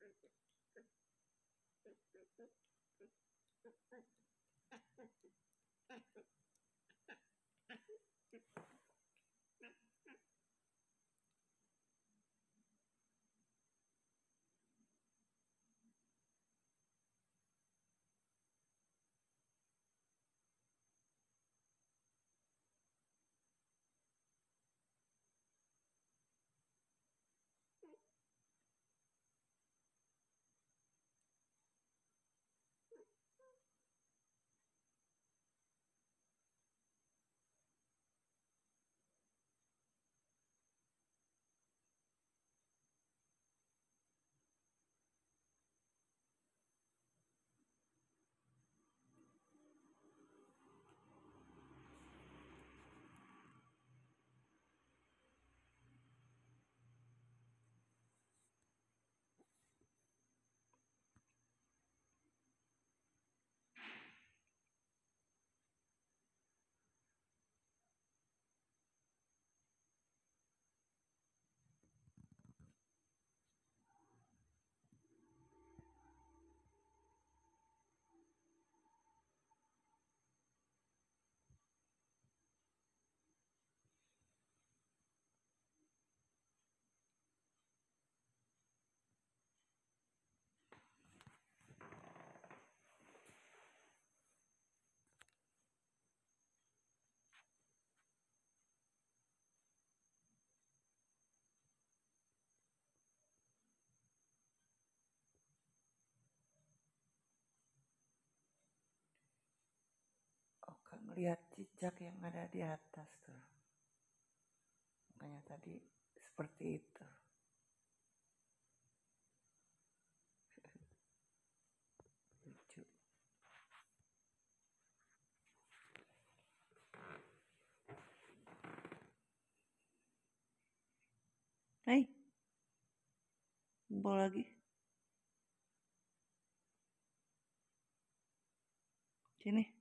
Thank you. Oke melihat jejak yang ada di atas tuh. Makanya tadi seperti itu. Lucu. Hai. Bola lagi. Sini